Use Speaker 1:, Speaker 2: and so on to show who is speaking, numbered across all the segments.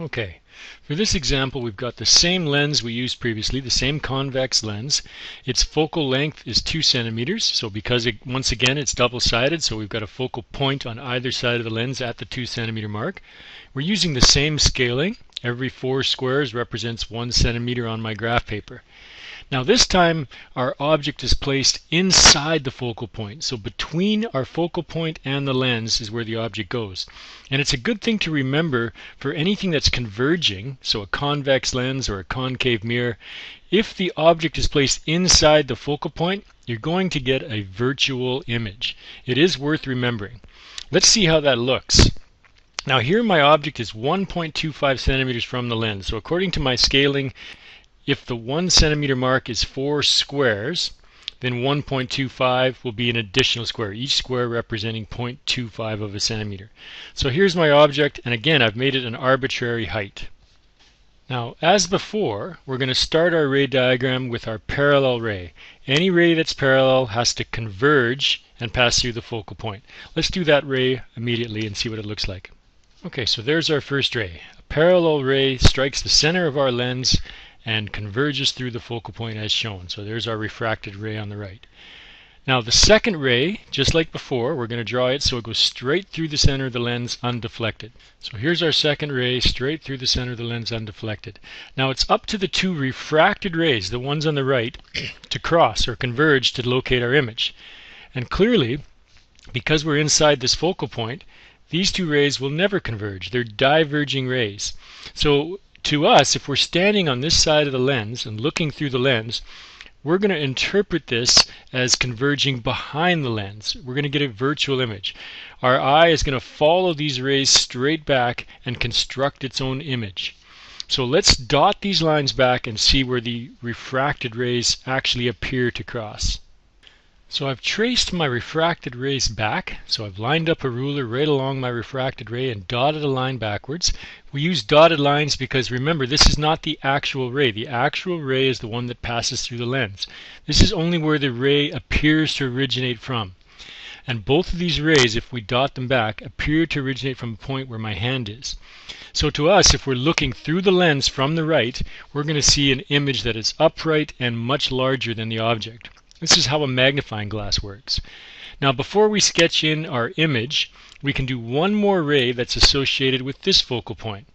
Speaker 1: Okay, for this example we've got the same lens we used previously, the same convex lens. Its focal length is 2 centimeters, so because it, once again it's double-sided, so we've got a focal point on either side of the lens at the 2 centimeter mark. We're using the same scaling. Every four squares represents 1 centimeter on my graph paper. Now this time our object is placed inside the focal point. So between our focal point and the lens is where the object goes. And it's a good thing to remember for anything that's converging, so a convex lens or a concave mirror, if the object is placed inside the focal point, you're going to get a virtual image. It is worth remembering. Let's see how that looks. Now here my object is 1.25 centimeters from the lens. So according to my scaling, if the 1 centimeter mark is 4 squares, then 1.25 will be an additional square, each square representing 0.25 of a centimeter. So here's my object, and again I've made it an arbitrary height. Now, as before, we're going to start our ray diagram with our parallel ray. Any ray that's parallel has to converge and pass through the focal point. Let's do that ray immediately and see what it looks like. Okay, so there's our first ray. A parallel ray strikes the center of our lens and converges through the focal point as shown. So there's our refracted ray on the right. Now the second ray, just like before, we're going to draw it so it goes straight through the center of the lens undeflected. So here's our second ray straight through the center of the lens undeflected. Now it's up to the two refracted rays, the ones on the right, to cross or converge to locate our image. And clearly, because we're inside this focal point, these two rays will never converge. They're diverging rays. So to us, if we're standing on this side of the lens and looking through the lens, we're going to interpret this as converging behind the lens. We're going to get a virtual image. Our eye is going to follow these rays straight back and construct its own image. So let's dot these lines back and see where the refracted rays actually appear to cross. So I've traced my refracted rays back. So I've lined up a ruler right along my refracted ray and dotted a line backwards. We use dotted lines because remember this is not the actual ray. The actual ray is the one that passes through the lens. This is only where the ray appears to originate from. And both of these rays, if we dot them back, appear to originate from a point where my hand is. So to us, if we're looking through the lens from the right, we're going to see an image that is upright and much larger than the object. This is how a magnifying glass works. Now before we sketch in our image, we can do one more ray that's associated with this focal point.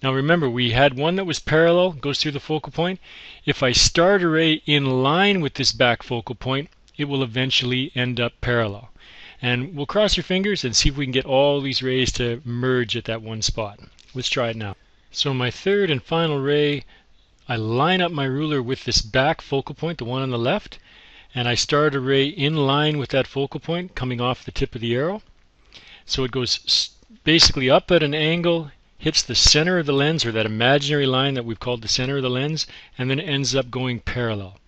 Speaker 1: Now remember, we had one that was parallel, goes through the focal point. If I start a ray in line with this back focal point, it will eventually end up parallel. And we'll cross your fingers and see if we can get all these rays to merge at that one spot. Let's try it now. So my third and final ray, I line up my ruler with this back focal point, the one on the left, and I start a ray in line with that focal point coming off the tip of the arrow. So it goes basically up at an angle, hits the center of the lens or that imaginary line that we've called the center of the lens, and then ends up going parallel.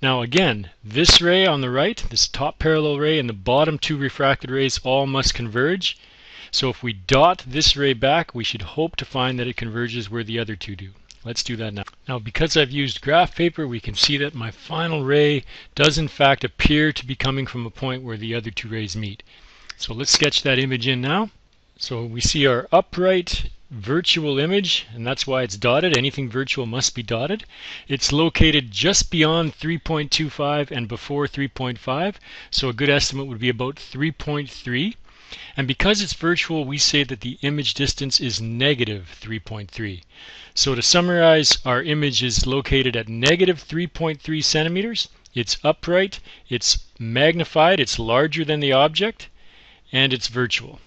Speaker 1: Now again, this ray on the right, this top parallel ray, and the bottom two refracted rays all must converge. So if we dot this ray back, we should hope to find that it converges where the other two do. Let's do that now. Now because I've used graph paper we can see that my final ray does in fact appear to be coming from a point where the other two rays meet. So let's sketch that image in now. So we see our upright virtual image and that's why it's dotted. Anything virtual must be dotted. It's located just beyond 3.25 and before 3.5 so a good estimate would be about 3.3 and because it's virtual we say that the image distance is negative 3.3. So to summarize, our image is located at negative 3.3 centimeters. It's upright, it's magnified, it's larger than the object, and it's virtual.